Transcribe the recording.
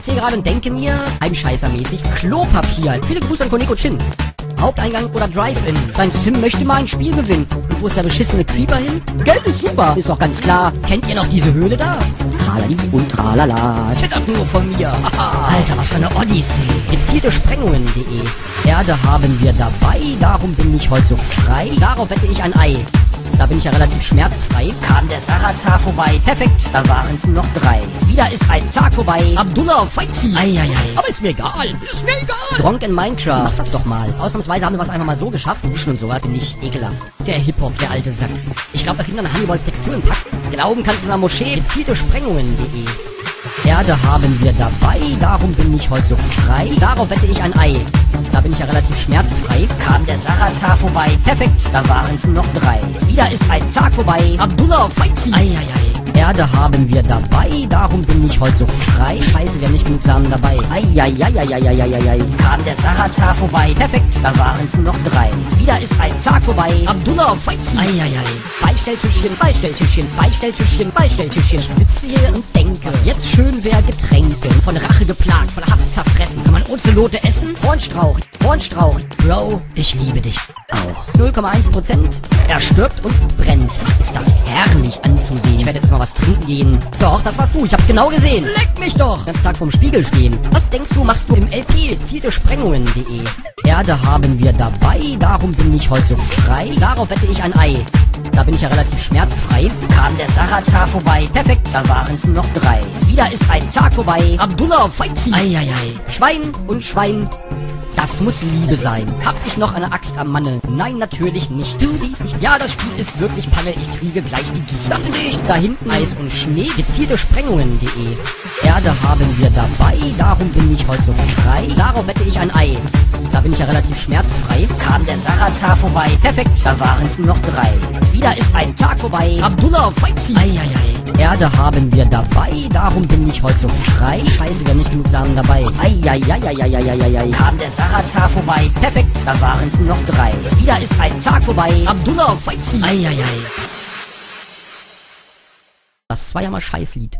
sitze hier gerade und denke mir, heimscheißermäßig, Klopapier. Viele Grüße an Koneko Chin. Haupteingang oder Drive-In. Dein Sim möchte mal ein Spiel gewinnen. Und wo ist der beschissene Creeper hin? Geld ist super. Ist doch ganz klar. Kennt ihr noch diese Höhle da? Tralali und tralala. Zittert nur von mir. Alter, was für eine Odyssee. Gezielte Sprengungen.de. Erde haben wir dabei. Darum bin ich heute so frei. Darauf wette ich ein Ei. Da bin ich ja relativ schmerzfrei. Kam der Sarazar vorbei. Perfekt, da waren es noch drei. Wieder ist ein Tag vorbei. Abdullah, sie. Eieiei. Aber ist mir egal. Ist mir egal. Gronk in Minecraft. Mach das doch mal. Ausnahmsweise haben wir was einfach mal so geschafft. Duschen und sowas. Bin ich ekelhaft. Der Hip-Hop, der alte Sack. Ich glaube, das liegt an Hannibals Texturenpack. Glauben kannst du in der Moschee. Gezielte Sprengungen.de. Erde haben wir dabei, darum bin ich heute so frei. Darauf wette ich ein Ei. Da bin ich ja relativ schmerzfrei. Kam der Sarazar vorbei. Perfekt, da waren es noch drei. Wieder ist ein Tag vorbei. Abdullah, fight sie. Eieiei. Erde haben wir dabei, darum bin ich heute so frei. Scheiße, wir haben nicht genug Samen dabei. Eieieiei. Kam der Sarazar vorbei. Perfekt, da waren es noch drei. Wieder ist ein Tag vorbei. Abdullah, sie. Eieiei. Beistelltischchen, Beistelltischchen, Beistelltischchen, Beistelltischchen. Ich sitze hier und denke, jetzt schön wäre Getränke. Von Rache geplagt, von Hass zerfressen. Kann man Ozelote essen? Hornstrauch, Hornstrauch. Bro, ich liebe dich auch. 0,1 Prozent. Er stirbt und brennt. Ist das herrlich anzusehen. Ich werde jetzt mal was trinken gehen. Doch, das warst du. Ich hab's genau gesehen. Leck mich doch. Ganz Tag vorm Spiegel stehen. Was denkst du, machst du im LP? Gezielte Sprengungen.de. Erde haben wir dabei. Darum bin ich heute frei. Darauf wette ich ein Ei. Da bin ich ja relativ schmerzfrei. Kam der Sarazar vorbei. Perfekt, da waren es noch drei. Wieder ist ein Tag vorbei. Abdullah, sie. Eieiei. Schwein und Schwein. Das muss Liebe sein. Hab ich noch eine Axt am Manne? Nein, natürlich nicht. Du siehst mich. Ja, das Spiel ist wirklich Panne. Ich kriege gleich die Gicht. Da hinten Eis und Schnee. Gezielte Sprengungen.de. Erde haben wir dabei. Darum bin ich heute so frei. Darauf wette ich ein Ei. Da bin ich ja relativ schmerzfrei. Kam der Sarazar vorbei. Perfekt, da waren es noch drei. Wieder ist ein Tag vorbei. Abdullah, fight sie. Eieiei. Erde haben wir dabei, darum bin ich heute so frei. Scheiße, wir nicht genug Samen dabei. Eieieiei. Kam der Sarazar vorbei. Perfekt, da waren es noch drei. Wieder ist ein Tag vorbei. Abdullah, fight sie. Eieiei. Das war ja mal Scheißlied.